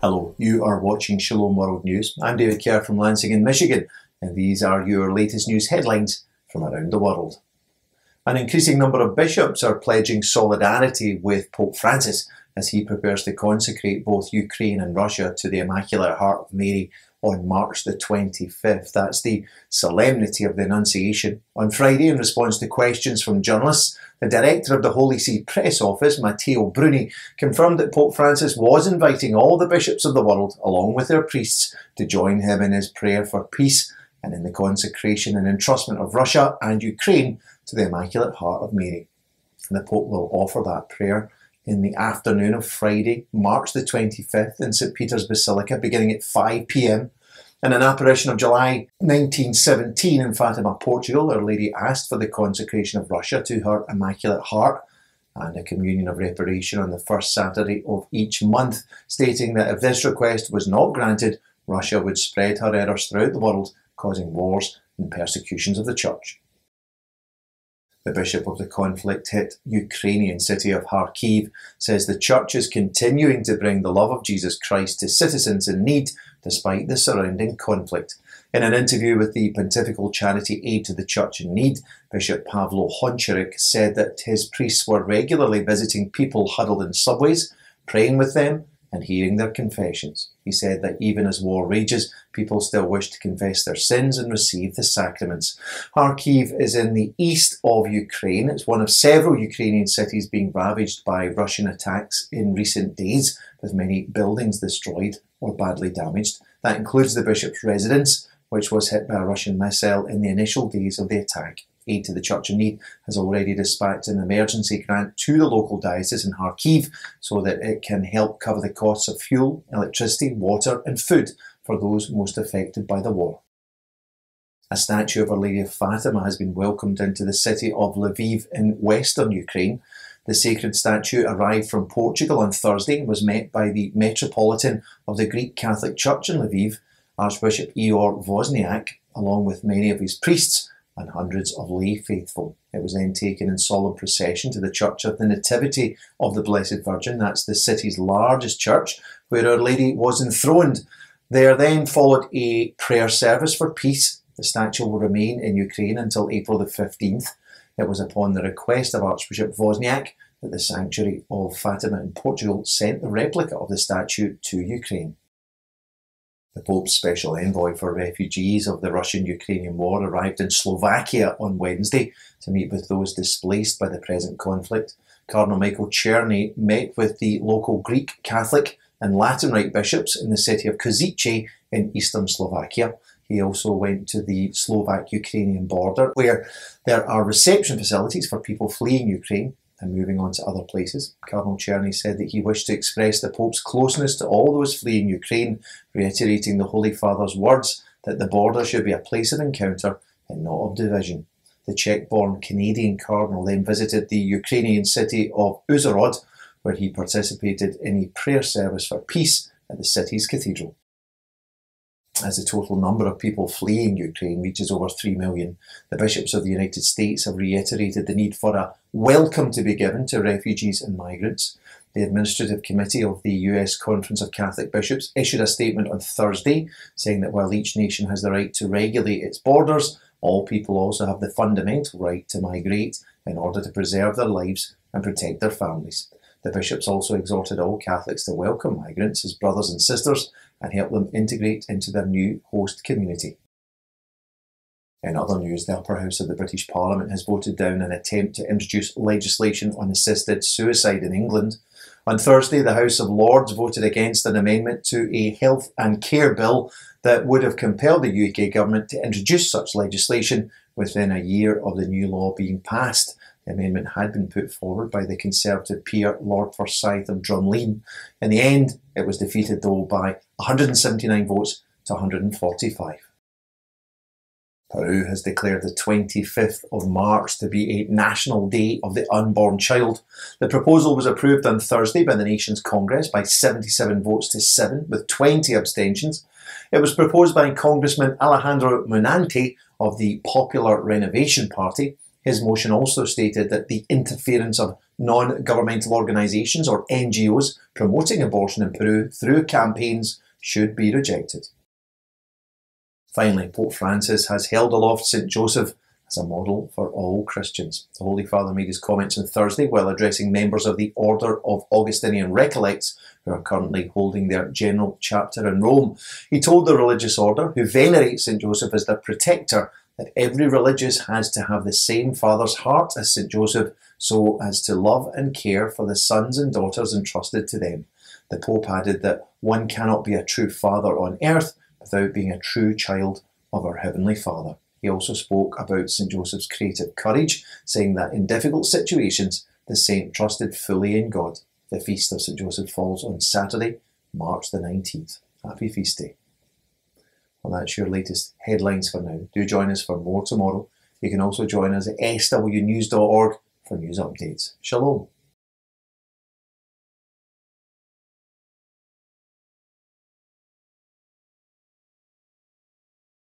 Hello, you are watching Shalom World News. I'm David Kerr from Lansing in Michigan, and these are your latest news headlines from around the world. An increasing number of bishops are pledging solidarity with Pope Francis as he prepares to consecrate both Ukraine and Russia to the Immaculate Heart of Mary on March the 25th. That's the solemnity of the Annunciation. On Friday, in response to questions from journalists, the director of the Holy See Press Office, Matteo Bruni, confirmed that Pope Francis was inviting all the bishops of the world, along with their priests, to join him in his prayer for peace and in the consecration and entrustment of Russia and Ukraine to the Immaculate Heart of Mary. And the Pope will offer that prayer in the afternoon of Friday, March the 25th, in St. Peter's Basilica, beginning at 5 pm. In an apparition of July 1917 in Fatima, Portugal, Our Lady asked for the consecration of Russia to her Immaculate Heart and a communion of reparation on the first Saturday of each month, stating that if this request was not granted, Russia would spread her errors throughout the world, causing wars and persecutions of the Church. The bishop of the conflict hit Ukrainian city of Kharkiv says the church is continuing to bring the love of Jesus Christ to citizens in need despite the surrounding conflict. In an interview with the pontifical charity Aid to the Church in Need, Bishop Pavlo Honcharuk said that his priests were regularly visiting people huddled in subways, praying with them, and hearing their confessions. He said that even as war rages, people still wish to confess their sins and receive the sacraments. Kharkiv is in the east of Ukraine. It's one of several Ukrainian cities being ravaged by Russian attacks in recent days, with many buildings destroyed or badly damaged. That includes the bishop's residence, which was hit by a Russian missile in the initial days of the attack. Aid to the Church in Need has already dispatched an emergency grant to the local diocese in Kharkiv so that it can help cover the costs of fuel, electricity, water, and food for those most affected by the war. A statue of Our Lady of Fatima has been welcomed into the city of Lviv in western Ukraine. The sacred statue arrived from Portugal on Thursday and was met by the Metropolitan of the Greek Catholic Church in Lviv, Archbishop Ihor Vozniak, along with many of his priests and hundreds of lay faithful. It was then taken in solemn procession to the Church of the Nativity of the Blessed Virgin. That's the city's largest church, where Our Lady was enthroned. There then followed a prayer service for peace. The statue will remain in Ukraine until April the 15th. It was upon the request of Archbishop Vozniak that the Sanctuary of Fatima in Portugal sent the replica of the statue to Ukraine. The Pope's special envoy for refugees of the Russian Ukrainian war arrived in Slovakia on Wednesday to meet with those displaced by the present conflict. Cardinal Michael Czerny met with the local Greek Catholic and Latin Rite bishops in the city of Košice in eastern Slovakia. He also went to the Slovak Ukrainian border, where there are reception facilities for people fleeing Ukraine and moving on to other places. Cardinal Czerny said that he wished to express the Pope's closeness to all those fleeing Ukraine, reiterating the Holy Father's words that the border should be a place of encounter and not of division. The Czech born Canadian Cardinal then visited the Ukrainian city of Uzhhorod, where he participated in a prayer service for peace at the city's cathedral as the total number of people fleeing Ukraine reaches over 3 million. The bishops of the United States have reiterated the need for a welcome to be given to refugees and migrants. The Administrative Committee of the US Conference of Catholic Bishops issued a statement on Thursday saying that while each nation has the right to regulate its borders, all people also have the fundamental right to migrate in order to preserve their lives and protect their families. The bishops also exhorted all Catholics to welcome migrants as brothers and sisters and help them integrate into their new host community. In other news, the upper house of the British Parliament has voted down an attempt to introduce legislation on assisted suicide in England. On Thursday, the House of Lords voted against an amendment to a health and care bill that would have compelled the UK government to introduce such legislation within a year of the new law being passed. Amendment had been put forward by the Conservative peer Lord Forsyth of Drumlean. In the end, it was defeated though by 179 votes to 145. Peru has declared the 25th of March to be a National Day of the Unborn Child. The proposal was approved on Thursday by the nation's Congress by 77 votes to 7, with 20 abstentions. It was proposed by Congressman Alejandro Munante of the Popular Renovation Party. His motion also stated that the interference of non governmental organisations or NGOs promoting abortion in Peru through campaigns should be rejected. Finally, Pope Francis has held aloft St Joseph as a model for all Christians. The Holy Father made his comments on Thursday while addressing members of the Order of Augustinian Recollects who are currently holding their general chapter in Rome. He told the religious order, who venerate St Joseph as their protector, that every religious has to have the same Father's heart as St Joseph so as to love and care for the sons and daughters entrusted to them. The Pope added that one cannot be a true father on earth without being a true child of our Heavenly Father. He also spoke about St. Joseph's creative courage, saying that in difficult situations, the saint trusted fully in God. The feast of St. Joseph falls on Saturday, March the 19th. Happy Feast Day. Well, that's your latest headlines for now. Do join us for more tomorrow. You can also join us at swnews.org for news updates. Shalom.